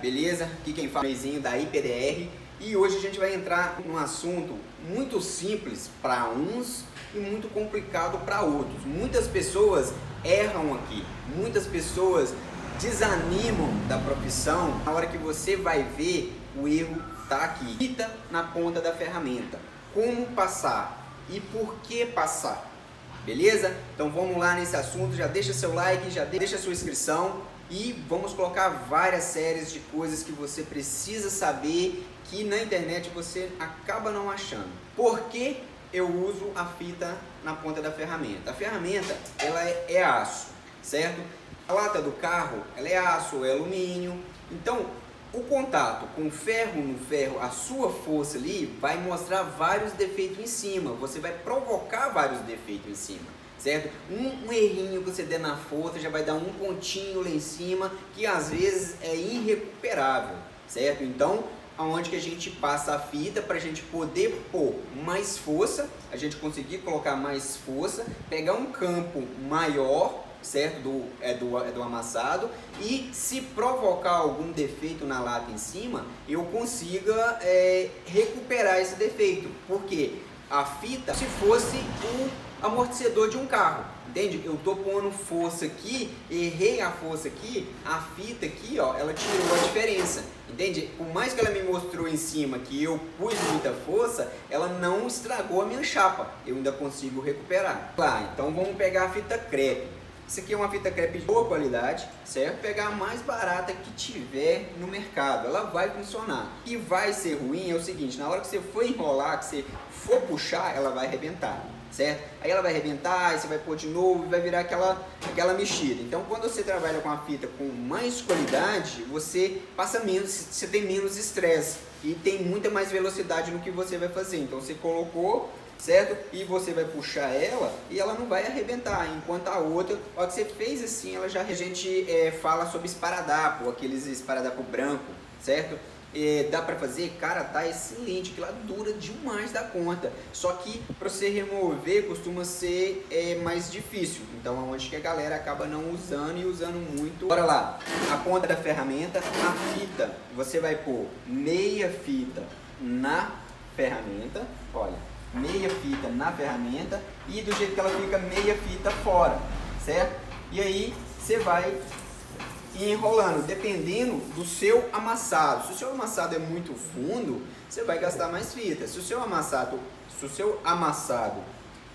beleza? Aqui quem fala é da IPDR e hoje a gente vai entrar num assunto muito simples para uns e muito complicado para outros. Muitas pessoas erram aqui, muitas pessoas desanimam da profissão. Na hora que você vai ver, o erro está aqui. Fita na ponta da ferramenta. Como passar e por que passar? Beleza? Então vamos lá nesse assunto. Já deixa seu like, já deixa sua inscrição e vamos colocar várias séries de coisas que você precisa saber que na internet você acaba não achando. Por que eu uso a fita na ponta da ferramenta? A ferramenta ela é, é aço, certo? A lata do carro ela é aço, é alumínio. Então o contato com ferro no ferro, a sua força ali vai mostrar vários defeitos em cima. Você vai provocar vários defeitos em cima certo? Um, um, errinho que você der na força já vai dar um pontinho lá em cima que às vezes é irrecuperável, certo? Então, aonde que a gente passa a fita para a gente poder pôr mais força, a gente conseguir colocar mais força, pegar um campo maior, certo? Do, é, do, é do amassado e se provocar algum defeito na lata em cima, eu consiga é, recuperar esse defeito, porque a fita se fosse um amortecedor de um carro, entende? Eu tô pondo força aqui, errei a força aqui, a fita aqui, ó, ela tirou a diferença, entende? Por mais que ela me mostrou em cima que eu pus muita força, ela não estragou a minha chapa, eu ainda consigo recuperar. Tá, então vamos pegar a fita crepe. Isso aqui é uma fita crepe de boa qualidade, certo? Pegar a mais barata que tiver no mercado, ela vai funcionar. E vai ser ruim é o seguinte, na hora que você for enrolar, que você for puxar, ela vai arrebentar certo? Aí ela vai arrebentar, aí você vai pôr de novo e vai virar aquela, aquela mexida. Então, quando você trabalha com a fita com mais qualidade, você passa menos, você tem menos estresse e tem muita mais velocidade no que você vai fazer. Então, você colocou, certo? E você vai puxar ela e ela não vai arrebentar, enquanto a outra, hora que você fez assim, ela já a gente é, fala sobre esparadapo, aqueles esparadapo branco, certo? É, dá para fazer, cara, tá excelente, que lá dura demais da conta. Só que para você remover costuma ser é, mais difícil. Então é onde que a galera acaba não usando e usando muito. Bora lá, a ponta da ferramenta, a fita, você vai pôr meia fita na ferramenta, olha, meia fita na ferramenta e do jeito que ela fica meia fita fora, certo? E aí você vai e enrolando, dependendo do seu amassado. Se o seu amassado é muito fundo, você vai gastar mais fita. Se o seu amassado, se o seu amassado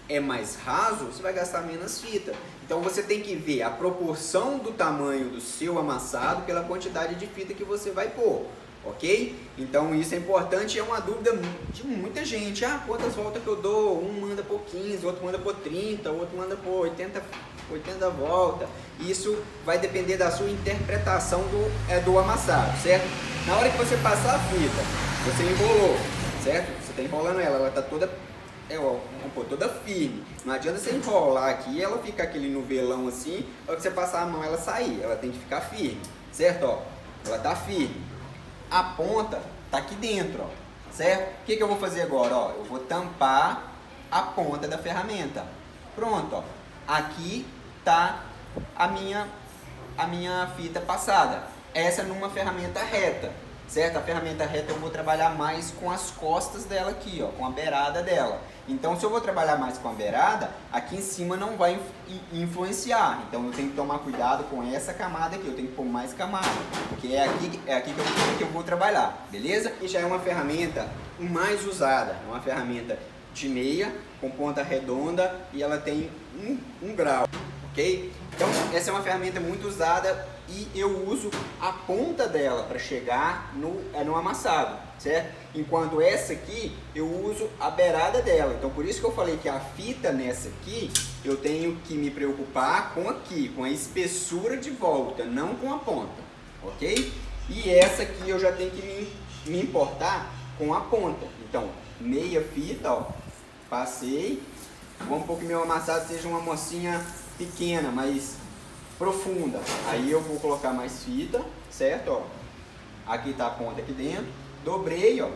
é mais raso, você vai gastar menos fita. Então você tem que ver a proporção do tamanho do seu amassado pela quantidade de fita que você vai pôr ok? Então isso é importante, é uma dúvida de muita gente. Ah, quantas voltas que eu dou? Um manda por 15, outro manda por 30, outro manda por 80, 80 voltas. Isso vai depender da sua interpretação do, é, do amassado, certo? Na hora que você passar a fita, você enrolou, certo? Você está enrolando ela, ela está toda é, ó, toda firme. Não adianta você enrolar aqui e ela ficar aquele novelão assim, na hora que você passar a mão ela sair. Ela tem que ficar firme, certo? Ó, ela tá firme a ponta tá aqui dentro, ó, certo? O que, que eu vou fazer agora? Ó? Eu vou tampar a ponta da ferramenta. Pronto, ó. aqui tá a minha, a minha fita passada. Essa numa ferramenta reta, certo? A ferramenta reta eu vou trabalhar mais com as costas dela aqui, ó, com a beirada dela. Então, se eu vou trabalhar mais com a beirada, aqui em cima não vai influenciar. Então, eu tenho que tomar cuidado com essa camada aqui. Eu tenho que pôr mais camada, porque é aqui, é aqui que, eu, que eu vou trabalhar, beleza? E já é uma ferramenta mais usada. Uma ferramenta de meia, com ponta redonda e ela tem um, um grau, ok? Então, essa é uma ferramenta muito usada e eu uso a ponta dela para chegar no, é, no amassado, certo? Enquanto essa aqui, eu uso a beirada dela. Então, por isso que eu falei que a fita nessa aqui, eu tenho que me preocupar com aqui, com a espessura de volta, não com a ponta, ok? E essa aqui eu já tenho que me, me importar com a ponta. Então, meia fita, ó, passei. Vamos supor que meu amassado seja uma mocinha pequena, mas profunda. Aí eu vou colocar mais fita, certo? Ó, aqui está a ponta aqui dentro. Dobrei, ó.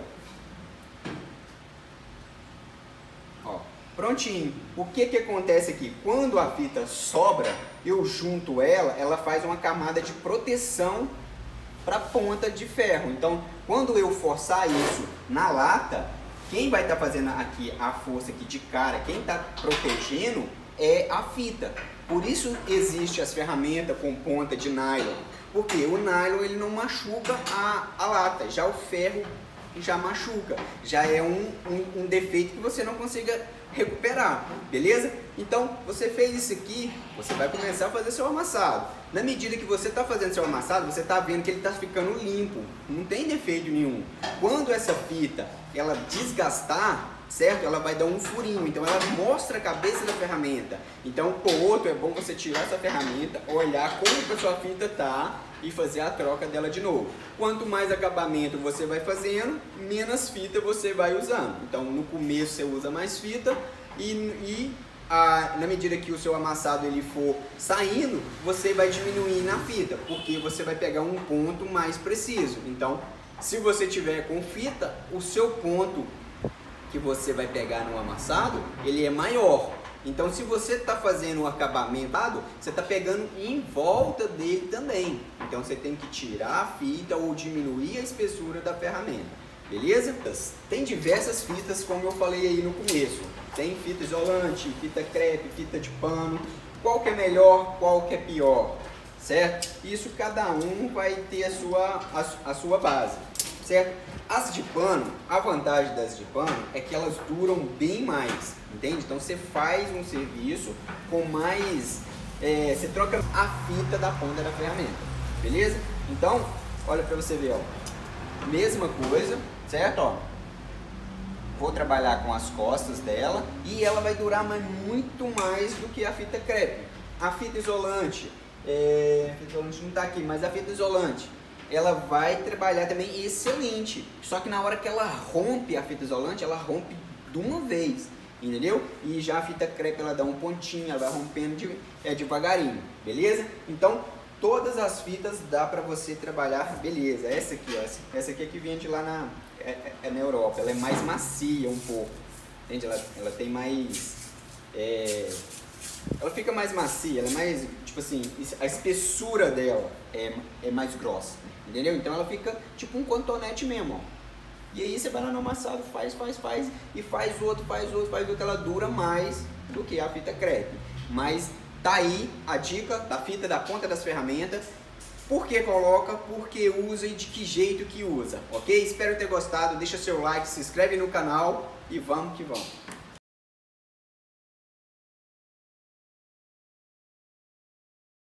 ó. Prontinho. O que que acontece aqui? Quando a fita sobra, eu junto ela, ela faz uma camada de proteção para a ponta de ferro. Então, quando eu forçar isso na lata, quem vai estar tá fazendo aqui a força aqui de cara, quem está protegendo é a fita. Por isso existe as ferramentas com ponta de nylon, porque o nylon ele não machuca a, a lata, já o ferro já machuca, já é um, um, um defeito que você não consiga recuperar, beleza? Então, você fez isso aqui, você vai começar a fazer seu amassado. Na medida que você está fazendo seu amassado, você está vendo que ele está ficando limpo, não tem defeito nenhum. Quando essa fita, ela desgastar, certo? Ela vai dar um furinho, então ela mostra a cabeça da ferramenta. Então, por outro, é bom você tirar essa ferramenta, olhar como a sua fita tá e fazer a troca dela de novo. Quanto mais acabamento você vai fazendo, menos fita você vai usando. Então, no começo você usa mais fita e, e a, na medida que o seu amassado ele for saindo, você vai diminuir na fita, porque você vai pegar um ponto mais preciso. Então, se você tiver com fita, o seu ponto que você vai pegar no amassado, ele é maior. Então, se você está fazendo um acabamento, você está pegando em volta dele também. Então, você tem que tirar a fita ou diminuir a espessura da ferramenta. Beleza? Tem diversas fitas, como eu falei aí no começo. Tem fita isolante, fita crepe, fita de pano. Qual que é melhor, qual que é pior, certo? Isso cada um vai ter a sua, a, a sua base certo? As de pano, a vantagem das de pano é que elas duram bem mais, entende? Então você faz um serviço com mais, é, você troca a fita da ponta da ferramenta, beleza? Então, olha para você ver, ó, mesma coisa, certo? Ó, vou trabalhar com as costas dela e ela vai durar mais, muito mais do que a fita crepe. A fita isolante, é, a fita isolante não está aqui, mas a fita isolante ela vai trabalhar também excelente. Só que na hora que ela rompe a fita isolante, ela rompe de uma vez, entendeu? E já a fita crepe ela dá um pontinho, ela vai rompendo de, é, devagarinho, beleza? Então todas as fitas dá para você trabalhar, beleza? Essa aqui, ó, essa aqui é que vende lá na, é, é, é na Europa, ela é mais macia um pouco, entende? Ela, ela tem mais, é, ela fica mais macia, ela é mais, tipo assim, a espessura dela é, é mais grossa. Entendeu? Então ela fica tipo um cotonete mesmo, ó. E aí você vai lá no amassado, faz, faz, faz, e faz outro, faz outro, faz outro, ela dura mais do que a fita crepe. Mas tá aí a dica da fita da ponta das ferramentas. Por que coloca, por que usa e de que jeito que usa, ok? Espero ter gostado, deixa seu like, se inscreve no canal e vamos que vamos.